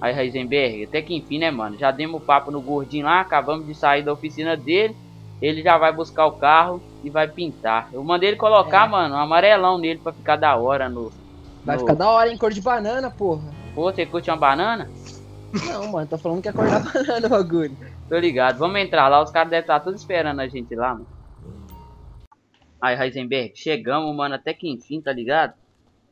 Aí, Heisenberg, até que enfim, né, mano? Já demos papo no gordinho lá, acabamos de sair da oficina dele. Ele já vai buscar o carro e vai pintar. Eu mandei ele colocar, É. mano, um amarelão nele pra ficar da hora no... Vai no- ficar da hora, hein? Cor de banana, porra. Pô, você curte uma banana? Não, mano, tô falando que é cor da banana o bagulho. Tô ligado. Vamos entrar lá, os caras devem estar todos esperando a gente lá, mano. Aí, Heisenberg, chegamos, mano, até que enfim, tá ligado?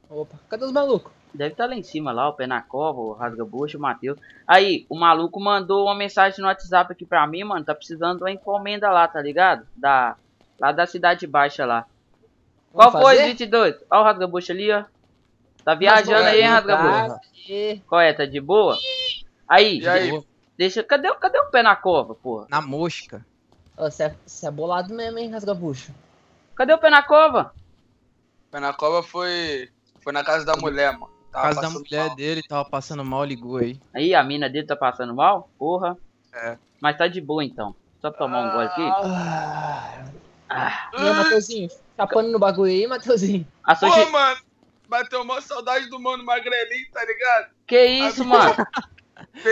Opa, cadê os malucos? Deve estar lá em cima, lá, o pé na cova, o rasga-bucha, o Matheus. Aí, o maluco mandou uma mensagem no WhatsApp aqui pra mim, mano. Tá precisando de uma encomenda lá, tá ligado? Da, lá da Cidade Baixa lá. Qual Vamos foi, fazer? 22? Ó o rasga-bucha ali, ó. Tá viajando aí, hein, tá, rasga-bucha? e- Qual é? Tá de boa? Aí, E aí? de- deixa. Cadê, o- cadê o pé na cova, porra? Na mosca. Você é, cê é bolado mesmo, hein, rasgabucho? Cadê o pé na cova? Pé na cova foi. Foi na casa da mulher, mano. A Tava casa da mulher mal. dele tava passando mal, ligou aí. Aí, a mina dele tá passando mal? Porra. É. Mas tá de boa então. Só tomar um gole aqui. Ah. Ah, E aí, Mateuzinho? Chapando no bagulho aí, Mateuzinho? a Pô, Sushi... mano. Bateu uma saudade do mano magrelinho, tá ligado? Que isso, mano?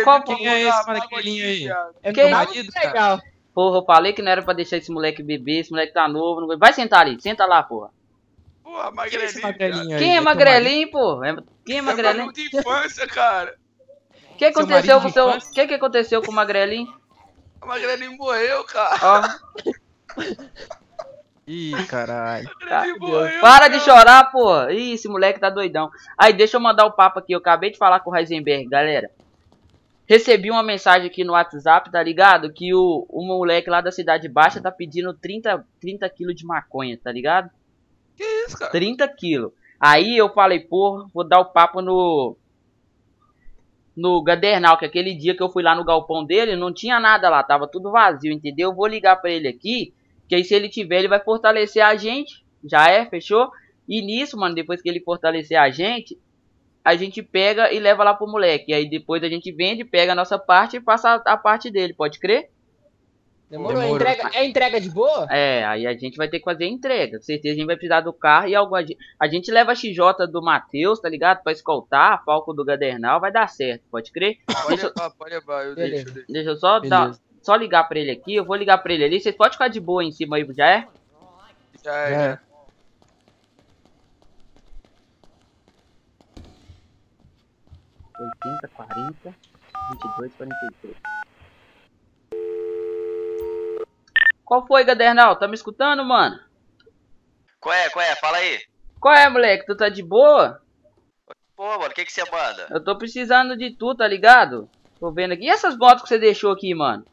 Qual quem é esse magrelinho aí? É Que marido, cara? legal. Porra, eu falei que não era pra deixar esse moleque beber. Esse moleque tá novo. não- Vai sentar ali. Senta lá, porra. Porra, Quem é magrelinho. magrelinho? Quem é magrelinho, porra? É- Quem é viado. É magrelinho? bagulho de infância, cara. O que aconteceu com o de seu... O que que aconteceu com o magrelinho? O magrelinho morreu, cara. Ó, Ih, caralho. Magrelinho morreu. para de cara. chorar, porra. Ih, esse moleque tá doidão. Aí, deixa eu mandar o papo aqui. Eu acabei de falar com o Heisenberg, galera. Recebi uma mensagem aqui no WhatsApp, tá ligado? Que o, o moleque lá da Cidade Baixa tá pedindo 30, 30 quilos de maconha, tá ligado? Que isso, cara? 30 quilos. Aí eu falei, porra, vou dar o papo no. No Gadernal, que aquele dia que eu fui lá no galpão dele, não tinha nada lá, tava tudo vazio, entendeu? Eu vou ligar pra ele aqui, que aí se ele tiver, ele vai fortalecer a gente. Já é, fechou? E nisso, mano, depois que ele fortalecer a gente, a gente pega e leva lá pro moleque. E aí depois a gente vende, pega a nossa parte e passa a parte dele, pode crer? Demorou? Demorou. É, entrega, é entrega de boa? É, aí a gente vai ter que fazer a entrega. Com certeza a gente vai precisar do carro e alguma. A gente leva a XJ do Matheus, tá ligado? Pra escoltar, a Falco do Gadernal, vai dar certo, pode crer? Pode Deixa, levar, pode levar. Eu deixo, eu deixo. deixa eu só. Beleza. Só ligar pra ele aqui, eu vou ligar pra ele ali. Vocês podem ficar de boa em cima aí, já é? Já é. É. oitenta quarenta vinte e dois quarenta e três Qual foi, Gadernal? Tá me escutando, mano? Qual é, qual é? Fala aí. Qual é, moleque? Tu tá de boa? Pô, mano, o que que você manda? Eu tô precisando de tu, tá ligado? Tô vendo aqui. E essas motos que você deixou aqui, mano?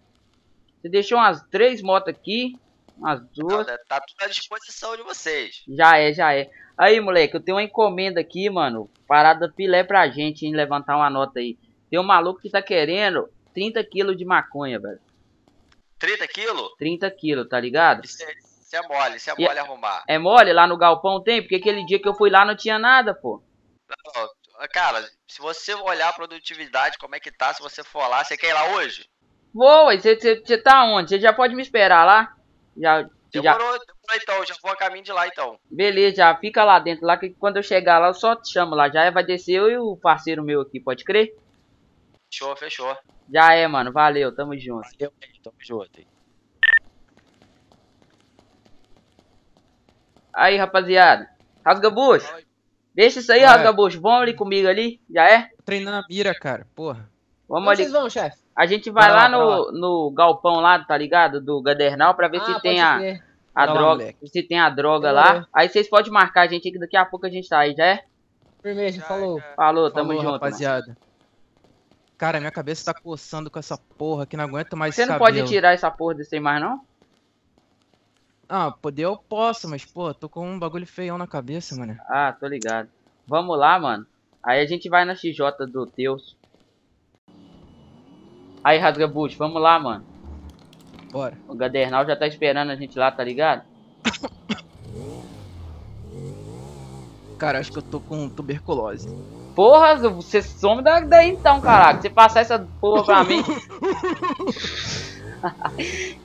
Você deixou umas três motos aqui. Umas Não, duas. tá tá tudo à disposição de vocês. Já é, já é. Aí, moleque, eu tenho uma encomenda aqui, mano. Parada filé pra gente, hein? Levantar uma nota aí. Tem um maluco que tá querendo 30 quilos de maconha, velho. 30 quilos? 30 quilos, tá ligado? Isso é, isso é mole, isso é E- mole arrumar. É mole? Lá no galpão tem? Porque aquele dia que eu fui lá não tinha nada, pô. Não, cara, se você olhar a produtividade, como é que tá, se você for lá, você quer ir lá hoje? Vou, você tá onde? Você já pode me esperar lá? Já, você já, Demorou, demorou então, já vou a caminho de lá então. Beleza, já fica lá dentro lá que quando eu chegar lá eu só te chamo lá. Já é, vai descer eu e o parceiro meu aqui, pode crer? Fechou, fechou. Já é, mano. Valeu, tamo junto. Valeu, tamo junto. hein. Aí, rapaziada. Rasga bucho. Deixa isso aí, É. rasga bucho. Vamos ali comigo ali. Já é? Treinando a mira, cara. Porra. Vamos Onde ali. vocês vão, chefe? A gente vai lá lá, no, no galpão lá, tá ligado? Do Gadernal pra ver Ah, se tem a, a lá, droga. moleque. se tem a droga Demorou. lá. Aí vocês podem marcar a gente aí que daqui a pouco a gente tá aí, já é? Já, falou. já. Falou, tamo Falou, junto. mano. Cara, minha cabeça tá coçando com essa porra que não aguento mais Você não cabelo. pode tirar essa porra desse aí mais, não? Ah, poder eu posso, mas, pô, tô com um bagulho feião na cabeça, mano. Ah, tô ligado. Vamos lá, mano. Aí a gente vai na XJ do Teus. Aí, Rasgabucho, vamos lá, mano. Bora. O Gadernal já tá esperando a gente lá, tá ligado? Cara, acho que eu tô com tuberculose. Porra, você some da- daí então, caraca. Você passar essa porra pra mim.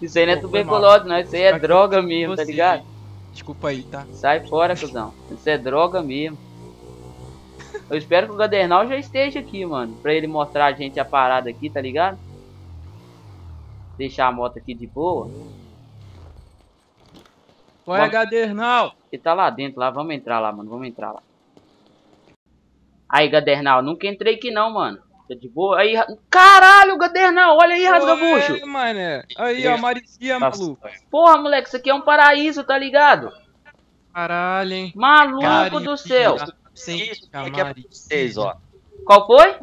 Isso aí não é tuberculose, não. Isso aí é droga mesmo, tá ligado? Desculpa aí, tá? Sai fora, cuzão. Isso é droga mesmo. Eu espero que o Gadernal já esteja aqui, mano. Pra ele mostrar a gente a parada aqui, tá ligado? Deixar a moto aqui de boa. Qual é, Gadernal? Ele tá lá dentro, lá. Vamos entrar lá, mano. Vamos entrar lá. Aí, Gadernal. Nunca entrei aqui não, mano. Tá de boa? Aí, ra- caralho, Gadernal. Olha aí, rasga-bucho. Mané. Aí, ó, Maricia, maluco. Porra, moleque. Isso aqui é um paraíso, tá ligado? Caralho, hein. Maluco do céu. Sem Isso tudo aqui é pra vocês, ó. Qual foi?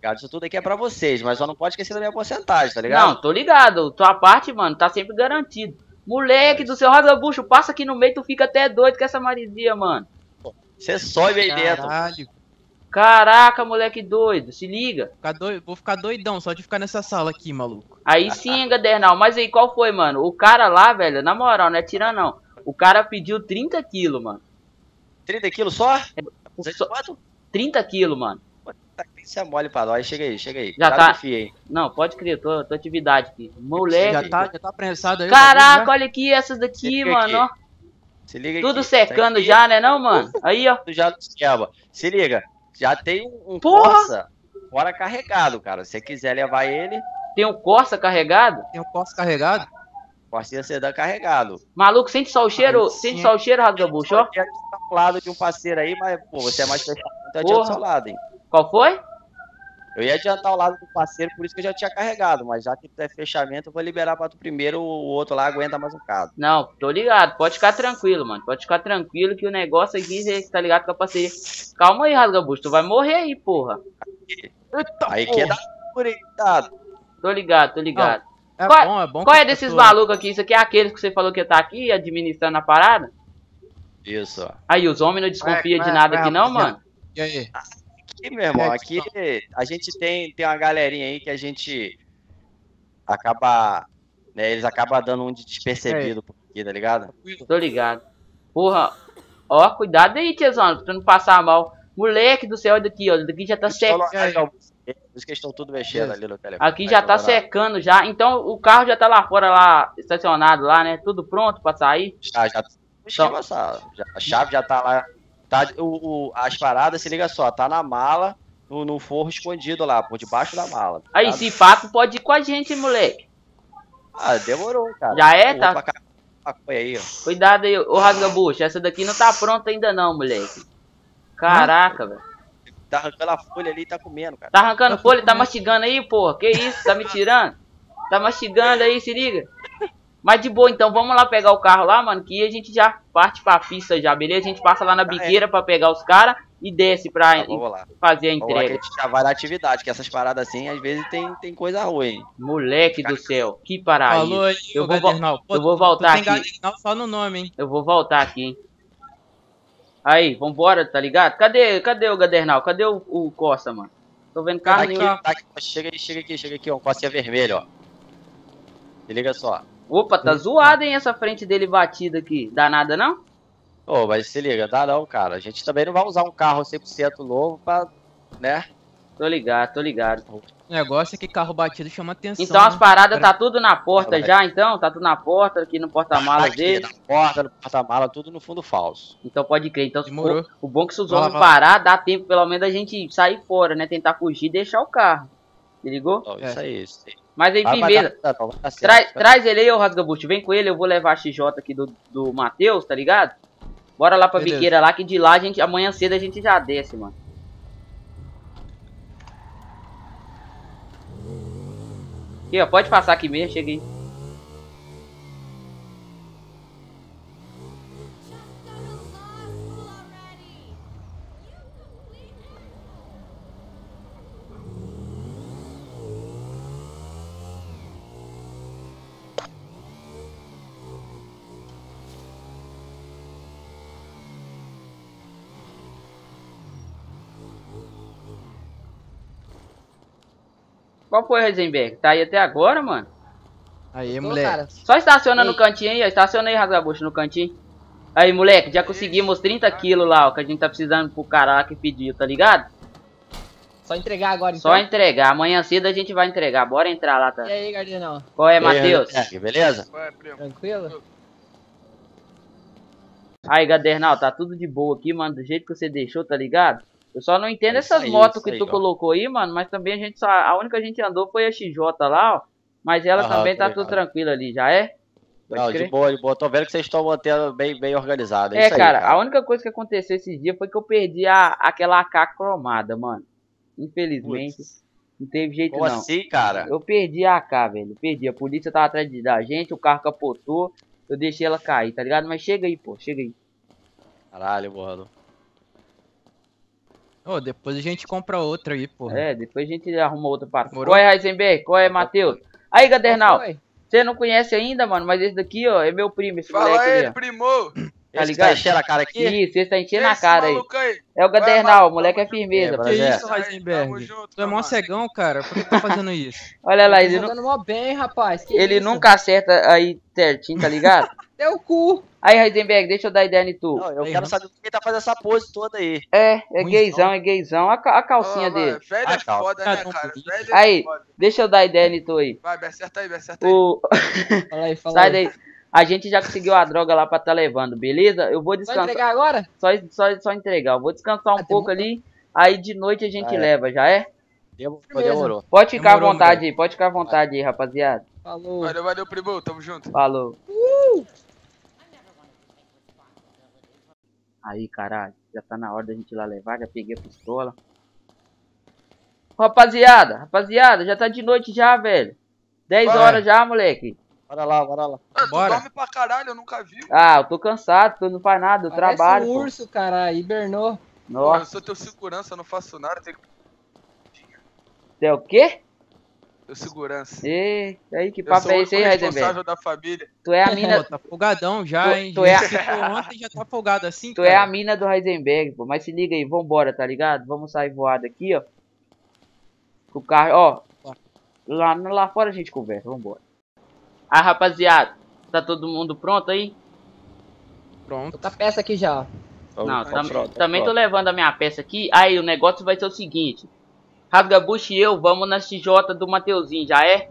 Cara, isso tudo aqui é pra vocês, mas só não pode esquecer da minha porcentagem, tá ligado? Não, tô ligado. Tua parte, mano, tá sempre garantido. Moleque do seu rasga-bucho, passa aqui no meio, tu fica até doido com essa marizia, mano. Você sobe aí dentro. Caralho. Caraca, moleque doido, se liga. Vou ficar doidão só de ficar nessa sala aqui, maluco. Aí sim, Gadernal. Mas aí, qual foi, mano? O cara lá, velho, na moral, não é tirando não. O cara pediu 30 quilos, mano. 30 quilos só? Você Só- de quanto? 30 quilos, mano. Tá, Isso é mole pra nós. Chega aí, chega aí. Já tá. aí. Não, pode crer, tô, tô atividade aqui. Moleque. Já tá, já tá prensado aí? Caraca, bagulho olha aqui essas daqui, Se liga mano, aqui. Se liga Tudo aqui. secando Isso aqui já, né não, mano? Aí, ó. Já no esquema. Se liga. Já tem um, um! Corsa fora carregado, cara. Se você quiser levar ele, Tem um Corsa carregado. Tem um posto carregado? Corsinha sedã carregado. Maluco, sente só o cheiro, Aí sente só o cheiro, rasga-bucho, ó. Eu quero estar ao lado de um parceiro aí, mas, pô, você é mais fechado, então adianta Porra. o seu lado, hein? Qual foi? Eu ia adiantar o lado do parceiro, por isso que eu já tinha carregado, mas já que tu é fechamento, eu vou liberar pra tu primeiro, o outro lá aguenta mais um bocado. Não, tô ligado. Pode ficar tranquilo, mano. Pode ficar tranquilo que o negócio aqui, tá ligado com a parceria. Calma aí, rasga-bucho. Tu vai morrer aí, porra. Eita, Aí que é da? Tô ligado, tô ligado. É Qual é- bom, é bom. Qual que é desses malucos aqui? Isso aqui é aqueles que você falou que tá aqui administrando a parada? Isso, ó. Aí, os homens não desconfiam Vai, de vai, nada vai, aqui não, rapaziada. mano? E aí? Aqui, meu irmão, É, aqui a gente tem, tem uma galerinha aí que a gente acaba, né, eles acabam dando um de despercebido por aqui, tá ligado? Tô ligado. Porra, ó, cuidado aí, tiazão, pra tu não passar mal. Moleque do céu, daqui, ó. Daqui já tá secando. isso que eles estão tudo mexendo ali no telefone. Aqui já tá secando já. Então o carro já tá lá fora, lá, estacionado lá, né? Tudo pronto pra sair. Já, já, já- a chave já tá lá. Tá, o, o- as paradas, se liga só, tá na mala, no, no forro escondido lá, por debaixo da mala. tá Aí, ligado? se papo pode ir com a gente, moleque. Ah, demorou, cara. Já é, tá? pra cá, maconha aí. Cuidado aí, ô rasga-bucho. Essa daqui não tá pronta ainda não, moleque. Caraca, velho. Tá arrancando a folha ali e tá comendo, cara. Tá arrancando tô folha, tá mastigando aí, porra. Que isso? Tá me tirando? Tá mastigando aí, se liga. Mas de boa, então vamos lá pegar o carro lá, mano, que a gente já parte pra pista já, beleza? A gente passa lá na biqueira pra pegar os caras e desce pra Tá, fazer a Vamos lá que a entrega. gente já vai na atividade, que essas paradas assim, às vezes tem, tem coisa ruim. Moleque do céu, que paraíso. Falou aí, Eu vou vol- Gadernal. Pô, eu vou voltar aqui. Gadernal só no nome, hein? Eu vou voltar aqui, hein? Aí, vambora, tá ligado? Cadê, cadê o Gadernal? Cadê o, o Costa, mano? Tô vendo carro Tá aqui, nenhum. tá aqui, chega aí, chega aqui, chega aqui, ó, vermelho, ó. Se liga só. Opa, tá zoado, hein, essa frente dele batida aqui. Dá nada, não? Ô, mas se liga, dá não, cara. A gente também não vai usar um carro 100% novo pra, né? Tô ligado, tô ligado. O negócio é que carro batido chama atenção. Então as né? paradas Cara, tá tudo na porta já, então? Tá tudo na porta, aqui no porta-malas Aqui, dele. na porta, no porta-mala, tudo no fundo falso. Então pode crer. Então, se Demorou. for- o bom é que se os homens parar, dá tempo pelo menos da gente sair fora, né? Tentar fugir e deixar o carro. Se ligou? Então, É. Isso aí, isso aí. Mas enfim, beleza. Traz, traz ele aí, ô Rasgabucho. Vem com ele, eu vou levar a XJ aqui do, do Matheus, tá ligado? Bora lá pra Beleza. biqueira lá, que de lá a gente, amanhã cedo a gente já desce, mano. Aqui, ó, pode passar aqui mesmo, chega aí. Qual foi, Reisenberg? Tá aí até agora, mano? Aí, moleque. cara, Só estaciona Ei. no cantinho aí, ó. Estaciona aí, Rasgabucho, no cantinho. Aí, moleque, já conseguimos 30 quilos lá, ó, que a gente tá precisando pro cara lá que pediu, tá ligado? só entregar agora então. Só entregar. Amanhã cedo a gente vai entregar. Bora entrar lá, tá? E aí, Gardenal? Qual é, Matheus? Reisenberg, Beleza? Tranquilo? Aí, Gadernal, tá tudo de boa aqui, mano. Do jeito que você deixou, tá ligado? Eu só não entendo É essas aí, motos que aí, tu colocou aí, mano. Mas também a gente só. A única que a gente andou foi a XJ lá, ó. Mas ela Aham, também tá ligado. tudo tranquila ali, já é? Pode Não, crer? de boa, de boa. Tô vendo que vocês estão mantendo bem, bem organizado. É, É, isso aí, cara, a única coisa que aconteceu esses dias foi que eu perdi a, aquela AK cromada, mano. Infelizmente, não teve jeito Como não. assim, cara? Eu perdi a AK, velho. Perdi. A polícia tava atrás da gente, o carro capotou. Eu deixei ela cair, tá ligado? Mas chega aí, pô, chega aí. Caralho, mano. Ô, depois a gente compra outra aí, porra. É, depois a gente arruma outra para. Qual é, Heisenberg? Qual é, Matheus? Aí, Gadernal, você não conhece ainda, mano, mas esse daqui, ó, é meu primo, esse Fala moleque ali, aí, ó. primo. Tá Esse ligado? tá enchendo a cara aqui? Isso, esse tá enchendo a Esse cara aí. aí. É o Gadernal, o moleque é firmeza, É, mano. Que é. isso, Heisenberg? Junto, tu é mó mano. cegão, cara. Por que tu tá fazendo isso? Olha lá, Tá ele, nu- jogando mó bem, rapaz. Que ele isso? nunca acerta aí certinho, tá ligado? Deu o cu. Aí, Heisenberg, deixa eu dar ideia em tu. Não, eu Aí, quero não. saber por que tá fazendo essa pose toda aí. É, é Ruimzão. gaysão, é gaysão. A, a calcinha Ó, dele. Velho é foda, Tá né, cara? Velho é Aí, foda. deixa eu dar ideia em tu aí. Vai, me acerta aí, me acerta aí. O... Fala aí, fala Sai aí. daí. A gente já conseguiu a droga lá pra tá levando, beleza? Eu vou Vai descansar. entregar agora? Só, só, só entregar. Eu vou descansar um Ah, pouco ali. Aí de noite a gente Ah, é. leva, já é? Demorou. Pode ficar Demorou, à vontade aí, pode ficar à vontade aí, rapaziada. Falou. Valeu, valeu, primo. Tamo junto. Falou. Aí, caralho. Já tá na hora da gente ir lá levar. Já peguei a pistola. Rapaziada, rapaziada, já tá de noite já, velho. 10 Vai. horas já, moleque. Bora lá, bora lá. Ah, tu Bora. dorme pra caralho, eu nunca vi. Ah, eu tô cansado, tu não faz nada, eu Parece trabalho. um pô. urso, cara. Hibernou. Pô, eu Nossa, sou teu segurança, eu não faço nada, tem que você é o quê? teu segurança. Ei, aí que Eu papo sou é o esse aí, Heisenberg? responsável da família. Tu é a Pô, mina, tá folgadão já, Tu- hein? tu é a- ontem já tá folgado assim, tu é cara. a mina do Heisenberg, pô. Mas se liga aí, vambora, tá ligado? Vamos sair voado aqui, ó. O carro, ó. Lá, lá fora a gente conversa, vambora. Ah, rapaziada, tá todo mundo pronto aí? Pronto. Tô com a peça aqui já. Não, Tá tam- pronto, tá também tô pronto. levando a minha peça aqui. Aí, o negócio vai ser o seguinte. Rasgabucho e eu vamos na XJ do Mateuzinho, já é?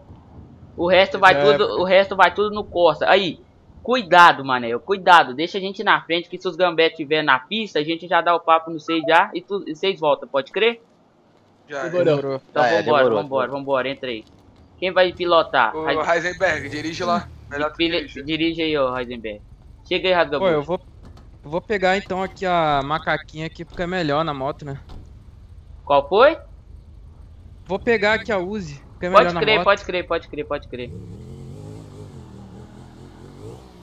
O resto vai é, tudo, o resto vai tudo no Corsa. Aí, cuidado, mané, cuidado. Deixa a gente na frente, que se os gambé estiver na pista, a gente já dá o papo no seis já e, tu, e vocês voltam, pode crer? Já. é. Demorou. Então Ah, é, vambora, demorou, vambora, demorou. vambora, entra aí. Quem vai pilotar? Ô, Heis- Heisenberg, dirige lá. Melhor dirige. dirige aí, ó, Heisenberg. Chega aí, Pô, Rasgabucho. eu vou. Eu vou pegar então aqui a macaquinha aqui porque é melhor na moto, né? Qual foi? Vou pegar aqui a Uzi, porque é melhor Pode na crer, moto. pode crer, pode crer, pode crer.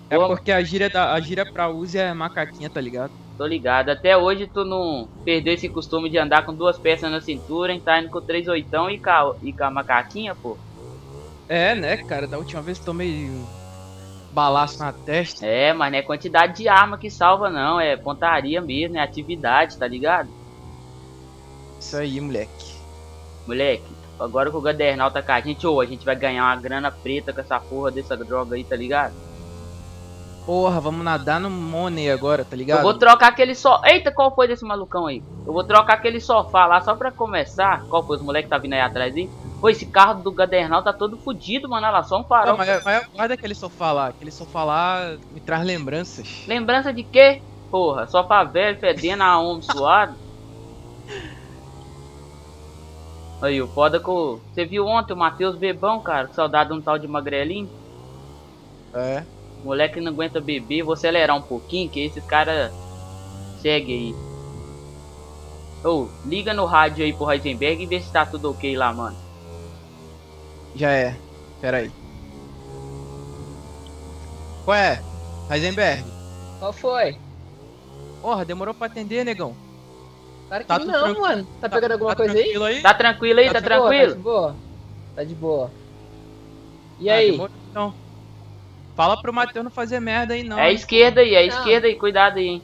É Boa. porque a gíria, da, a gíria pra Uzi é macaquinha, tá ligado? Tô ligado. Até hoje tu não perdeu esse costume de andar com duas peças na cintura, hein? Tá indo com três oitão e com a, e com a macaquinha, pô. É, né, cara? Da última vez tomei um balaço na testa. É, mas não é quantidade de arma que salva, não. É pontaria mesmo, é atividade, tá ligado? Isso aí, moleque. Moleque, agora que o Gadernal tá com a gente, ô, a gente vai ganhar uma grana preta com essa porra dessa droga aí, tá ligado? Porra, vamos nadar no Money agora, tá ligado? Eu vou trocar aquele só. Eita, qual foi desse malucão aí? Eu vou trocar aquele sofá lá só pra começar. Qual foi? Os moleques tá vindo aí atrás aí? Pô, esse carro do Gadernal tá todo fudido, mano. Olha lá, só um farol. Não, mas, mas guarda aquele sofá lá. Aquele sofá lá me traz lembranças. Lembrança de quê? Porra, sofá velho, fedendo a ombro suado. Aí, o foda que o... Você viu ontem o Matheus Bebão, cara? Saudade de um tal de magrelinho. É. Moleque não aguenta beber. Vou acelerar um pouquinho, que esses caras... Segue aí. Ô, liga no rádio aí pro Heisenberg e vê se tá tudo ok lá, mano. Já é. Pera aí. Qual é? Heisenberg. Qual foi? Porra, demorou pra atender, negão. Claro que Tá não, tranquilo. mano. Tá pegando alguma tá coisa aí? tranquilo aí? Tá tranquilo aí? Tá Tá, de Boa, tranquilo? Tá de boa. Tá de boa. E Ah, aí? demorou, então. Fala pro Matheus não fazer merda aí, não. É a esquerda aí, é a esquerda aí. Cuidado aí, hein.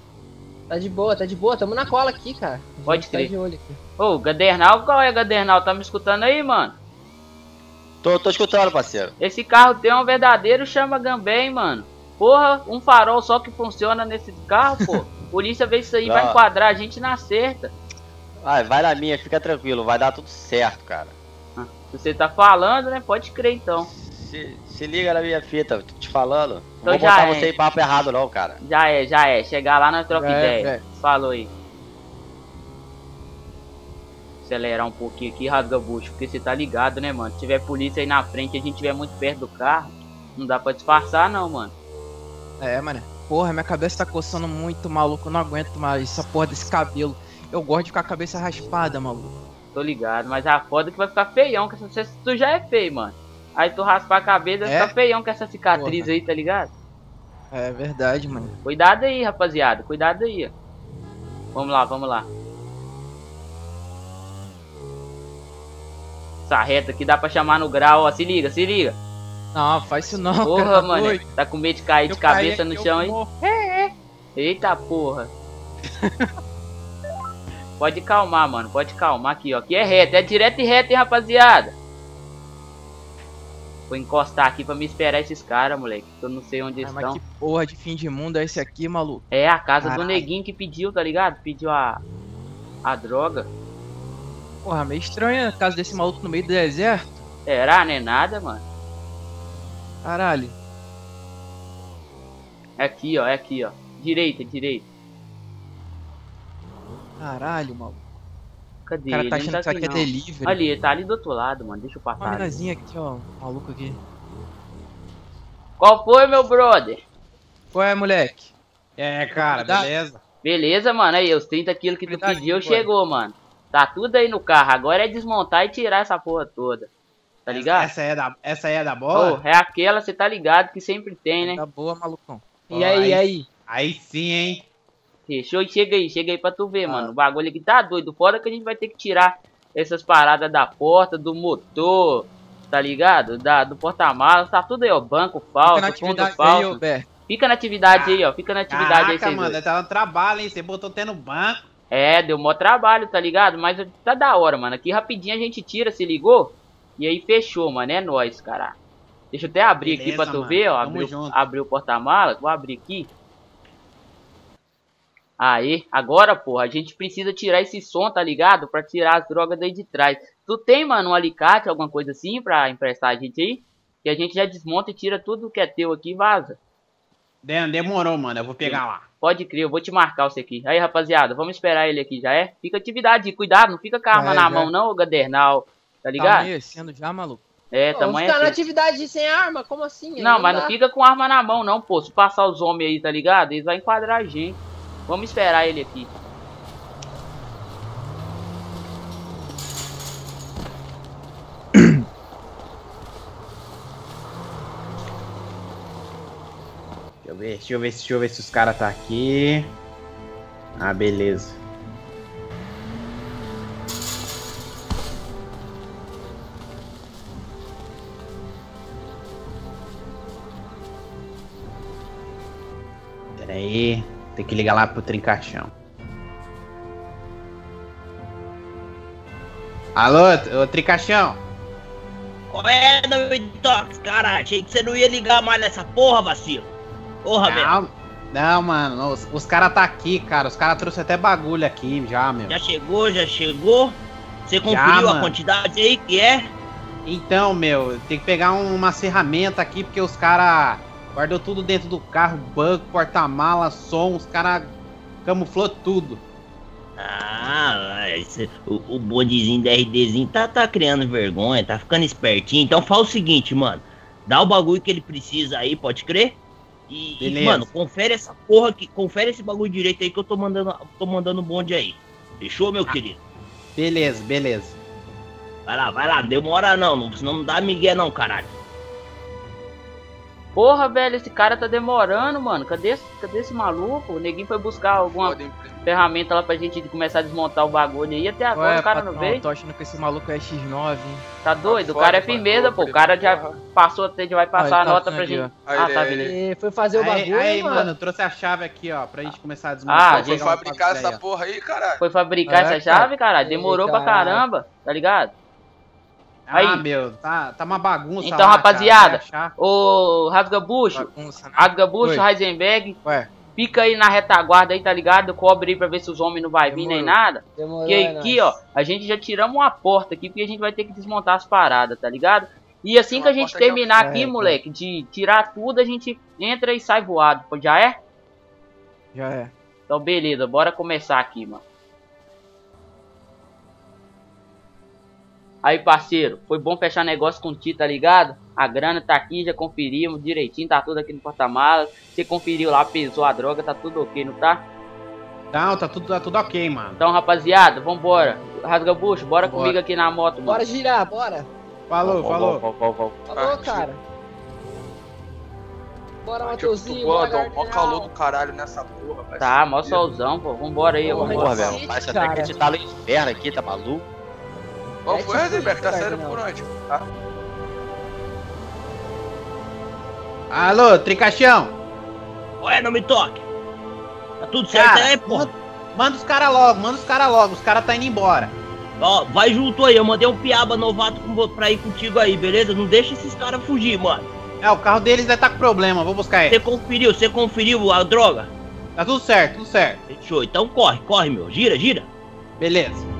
Tá de boa, tá de boa. Tamo na cola aqui, cara. Pode tá crer. de olho aqui. Ô, Gadernal, qual é, Gadernal? Tá me escutando aí, mano? Tô, tô escutando, parceiro. Esse carro tem um verdadeiro chama Gambé, hein, mano. Porra, um farol só que funciona nesse carro, pô. Polícia vê isso aí, vai Não. enquadrar a gente na certa. Vai, vai na minha, fica tranquilo, vai dar tudo certo, cara. Se você tá falando, né? Pode crer então. Se, se liga na minha fita, tô te falando. Então não vou botar é. você em papo errado não, cara. Já é, já é. Chegar lá nós troca é, ideia. já é. Falou aí. Acelerar um pouquinho aqui, rasga bucho, porque você tá ligado, né, mano? Se tiver polícia aí na frente e a gente tiver muito perto do carro, não dá pra disfarçar, não, mano. É, mano. Porra, minha cabeça tá coçando muito, maluco. Eu não aguento mais essa porra desse cabelo. Eu gosto de ficar com a cabeça raspada, maluco. Tô ligado, mas a foda é que vai ficar feião, que essa, tu já é feio, mano. Aí tu raspar a cabeça, vai É? ficar feião com essa cicatriz Porra. aí, tá ligado? É verdade, mano. Cuidado aí, rapaziada, cuidado aí. ó. Vamos lá, vamos lá. Essa reta aqui dá pra chamar no grau, ó. Se liga, se liga. Não, faz isso não, Porra, cara. tá mano. doido. Tá com medo de cair de Eu caí cabeça no aqui, chão, eu hein? morro. Eita porra. pode calmar, mano. Pode calmar aqui, ó. Aqui é reto. É direto e reto, hein, rapaziada. Vou encostar aqui pra me esperar esses caras, moleque. Que eu não sei onde Ah, eles mas estão. que porra de fim de mundo é esse aqui, maluco? É a casa do Caralho. neguinho que pediu, tá ligado? Pediu a. A droga. Porra, meio estranho a casa desse maluco no meio do deserto. Será, né? Nada, mano. Caralho. É aqui, ó. É aqui, ó. Direita, direita. Caralho, maluco. Cadê O cara ele? tá Ele achando que isso aqui é delivery. Ali, ele tá ali do outro lado, mano. Deixa eu Uma passar. ali. minazinha aqui, ó. Maluco aqui. Qual foi, meu brother? Qual é, moleque? É, cara, Cuidado. beleza? Beleza, mano. Aí, os 30 quilos que tu pediu chegou, mano. Tá tudo aí no carro. Agora é desmontar e tirar essa porra toda. Tá ligado? Essa é da, essa aí é da bola? Ô, é aquela, você tá ligado que sempre tem, né? Tá boa, malucão. E aí, e aí? Aí sim, hein? Fechou e chega aí, chega aí pra tu Ah. ver, mano. O bagulho aqui tá doido. Fora que a gente vai ter que tirar essas paradas da porta, do motor, tá ligado? Da, do porta-malas, tá tudo aí, ó. Banco falso, fundo aí, falso. Fica na atividade aí, ó. Fica na atividade aí, Caraca, vocês mano, dois. tá no trabalho, hein? Você botou tendo banco. É, deu mó trabalho, tá ligado? Mas tá da hora, mano. Aqui rapidinho a gente tira, se ligou? E aí fechou, mano. É nóis, cara. Deixa eu até abrir aqui Beleza, pra tu mano. ver, ó. Abriu, abriu o porta-malas. Vou abrir aqui. Aí, agora, porra, a gente precisa tirar esse som, tá ligado? Pra tirar as drogas daí de trás. Tu tem, mano, um alicate, alguma coisa assim pra emprestar a gente aí? Que a gente já desmonta e tira tudo que é teu aqui e vaza. De- Demorou, mano. Eu vou pegar lá. Pode crer, eu vou te marcar você aqui. Aí, rapaziada, vamos esperar ele aqui, já é? Fica atividade, cuidado, não fica com a arma É, na já. mão não, Gadernal. Tá Tá ligado? amanhecendo já, maluco. É, Pô, tamanho na assim. atividade sem arma? Como assim? Aí Não, mas não dá. fica com arma na mão não, pô. Se passar os homens aí, tá ligado? Eles vão enquadrar a gente. Vamos esperar ele aqui. Eu ver, deixa eu ver, deixa eu ver se os caras tá aqui. Ah, beleza. Pera aí, tem que ligar lá pro trincaixão. Alô, ô trincaixão? Qual é, Detox, cara? Achei que você não ia ligar mais nessa porra, vacilo. Porra. Não, não, mano, os, os caras tá aqui, cara. Os caras trouxeram até bagulho aqui já, meu. Já chegou, já chegou. Você conferiu a mano. quantidade aí que é? Então, meu, tem que pegar um- uma ferramenta aqui, porque os caras guardou tudo dentro do carro, banco, porta-mala, som, os caras camuflou tudo. Ah, esse- o, o bondezinho da RDzinho tá, tá criando vergonha, tá ficando espertinho. Então fala o seguinte, mano. Dá o bagulho que ele precisa aí, pode crer? E, e, mano, confere essa porra aqui, confere esse bagulho direito aí que eu tô mandando, tô mandando o bonde aí. Fechou, meu querido? Beleza, beleza. Vai lá, vai lá, demora não, não, senão não dá migué não, caralho. Porra, velho, esse cara tá demorando, mano. Cadê, esse- cadê esse maluco? O neguinho foi buscar alguma ferramenta lá pra gente começar a desmontar o bagulho aí. Até agora Ué, o cara patrão, não veio. tô achando que esse maluco é X9, hein? Tá doido? O foda, cara é firmeza, pô. O cara já porra. passou até, já vai passar Ah, a ele tá nota vindo pra gente. Aí, Ah, tá aí, beleza. E foi fazer o Aí, bagulho, aí, mano. mano, eu trouxe a chave aqui, ó, pra gente começar a Ah, desmontar. a Foi fabricar essa porra aí, caralho. Foi fabricar É, essa cara. chave, caralho? Demorou Ei, pra caramba, tá ligado? Ah, Aí. meu, tá, tá uma bagunça Então, lá, rapaziada, cara. Ô, Rasgabucho, Bagunça, né? Rasgabucho. Heisenberg, Ué, fica aí na retaguarda aí, tá ligado? Cobre aí pra ver se os homens não vai vir nem nada. Demorou, Porque é aqui, nóis. ó, a gente já tiramos uma porta aqui, porque a gente vai ter que desmontar as paradas, tá ligado? E assim que a gente porta aqui, terminar É, aqui, tá. moleque, de tirar tudo, a gente entra e sai voado, já é? já é. Então beleza, bora começar aqui, mano. Aí, parceiro, foi bom fechar negócio com o Ti, tá ligado? A grana tá aqui, já conferimos direitinho, tá tudo aqui no porta-malas. Você conferiu lá, pesou a droga, tá tudo ok, não tá? Não, tá tudo, tá tudo ok, mano. Então, rapaziada, vambora. Rasga bucho, bora, Bora. comigo aqui na moto, mano. Bora girar, bora. Falou, falou. Vamos. Falou, Ah, cara. Bora, boa, mó calor do caralho nessa porra, vai Tá, mó solzão, pô. Vambora aí, vambora. Porra, velho. Parece até que a gente tá no inferno aqui, tá maluco? Qual foi, Heisenberg? Tá saindo por onde? Tá? Alô, Tricaixão. Ué, não me toque. Tá tudo certo Cara, aí, porra? manda, manda os caras logo, manda os caras logo. Os caras tá indo embora. Ó, vai junto aí, eu mandei um piaba novato com pra ir contigo aí, beleza? Não deixa esses caras fugir, mano. É, o carro deles deve tá com problema, vou buscar Você ele. conferiu, você conferiu a droga? Tá tudo certo, tudo certo. Fechou, então corre, corre, meu. Gira, gira. Beleza.